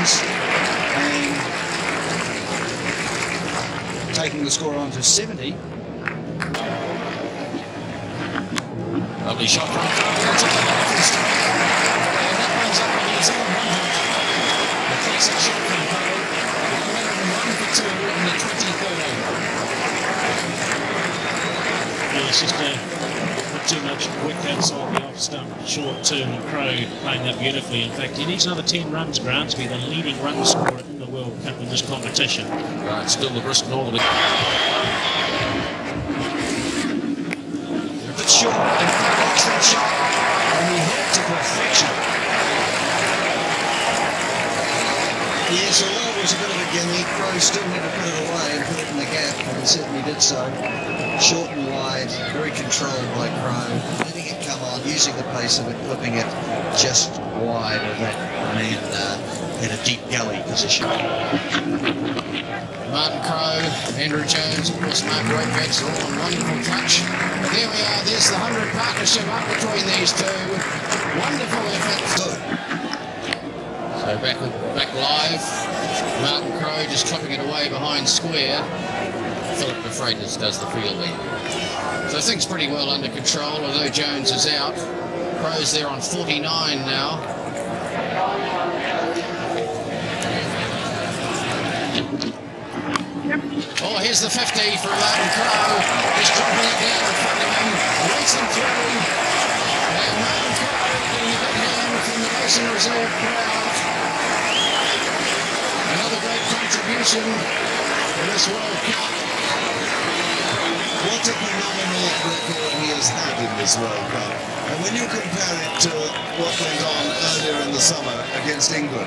runs and taking the score on to 70. Lovely shot from Crowe. And that brings up the New Zealand 100. The classic shot from Crowe. 101 for two in the 23rd over. Yeah, it's just a bit too much quick outside the off stump, short two, and Crowe playing that beautifully. In fact, he needs another 10 runs, Grant, to be the leading run scorer in the World Cup in this competition. Right, still the brisk northerly. They're a bit short. And Crowe likes that shot. And he hit to perfection. Yes, although it was a bit of a gimme, Crowe still had to put it away and put it in the gap, and he certainly did so. Short and very controlled by Crowe, letting it come on, using the pace of it, clipping it just wide of that man uh, in a deep gully position. Martin Crowe, Andrew Jones, of course, Mark Greatbatch's all in wonderful touch. But there we are, there's the 100 partnership up between these two. Wonderful effort. Good. So back, back live, Martin Crowe just clipping it away behind square. Philip de Freitas does the fielding. So things pretty well under control, although Jones is out. Crowe's there on 49 now. Oh, here's the 50 for Martin Crowe. He's dropping it down in front of him, racing through. And Martin Crowe getting big hand from the Basin Reserve crowd. Another great contribution to this World Cup. What a phenomenal record he has had in this World Cup. And when you compare it to what went on earlier in the summer against England,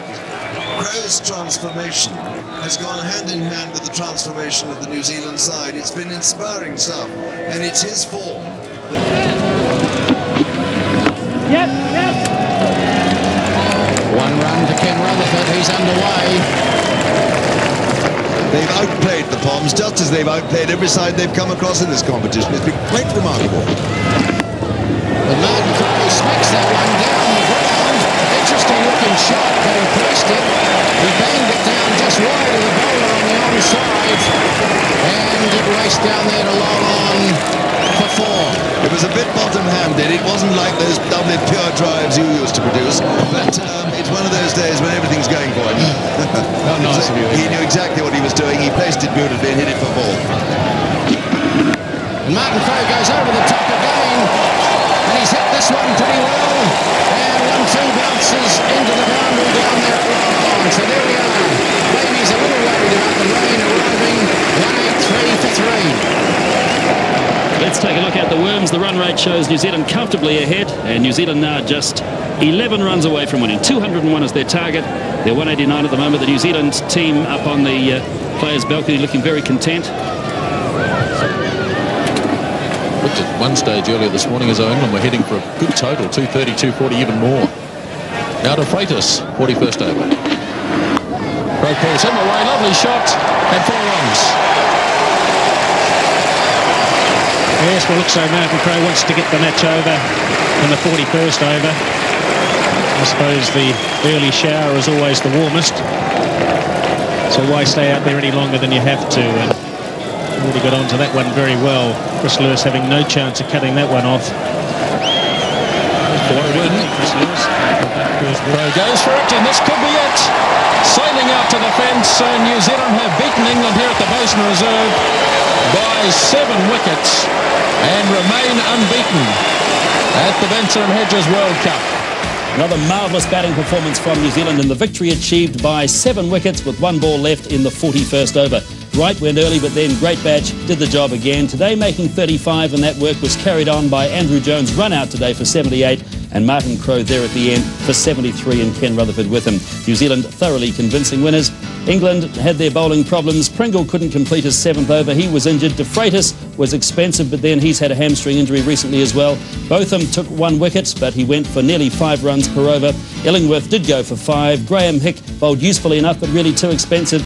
Crowe's transformation has gone hand in hand with the transformation of the New Zealand side. It's been inspiring stuff, and it's his form. One run to Ken Rutherford. He's underway. They've outplayed the Poms just as they've outplayed every side they've come across in this competition. It's been quite remarkable. But Martin Crowe smacks that one down the ground. Interesting looking shot, but he pressed it. He banged it down just wide of the bowler on the onside. And it raced down there to long on It was a bit bottom-handed. It wasn't like those lovely pure drives you used to produce, but um, it's one of those days when everything's going for him. Nice of you. He knew exactly what he was doing. He placed it beautifully and hit it for ball. And Martin Crowe goes over the top again. And he's hit this one pretty well. And one two bounces into the boundary down there at Long. So there we are. Baby's a little worried about the rain arriving. 183 for three. Let's take a look at the Worms. The run rate shows New Zealand comfortably ahead, and New Zealand now just 11 runs away from winning. 201 is their target. They're 189 at the moment. The New Zealand team up on the uh, players' balcony looking very content. Looked at one stage earlier this morning as England were heading for a good total, 230, 240, even more. Now to Freitas, 41st over. Great Crowe pulls him away, lovely shot, and four runs. Yes, well, looks so Martin Crowe wants to get the match over in the 41st over. I suppose the early shower is always the warmest. So why stay out there any longer than you have to? And already got onto that one very well. Chris Lewis having no chance of cutting that one off. Chris Lewis. Goes for it, and this could be it. Sailing out to the fence, uh, New Zealand have beaten England here at the Basin Reserve by seven wickets and remain unbeaten at the Benson Hedges World Cup. Another marvellous batting performance from New Zealand and the victory achieved by seven wickets with one ball left in the 41st over. Wright went early, but then Greatbatch did the job again. Today making 35, and that work was carried on by Andrew Jones' run out today for 78, and Martin Crowe there at the end for 73, and Ken Rutherford with him. New Zealand thoroughly convincing winners. England had their bowling problems. Pringle couldn't complete his seventh over. He was injured. De Freitas was expensive, but then he's had a hamstring injury recently as well. Botham took one wicket, but he went for nearly five runs per over. Illingworth did go for five. Graeme Hick bowled usefully enough, but really too expensive.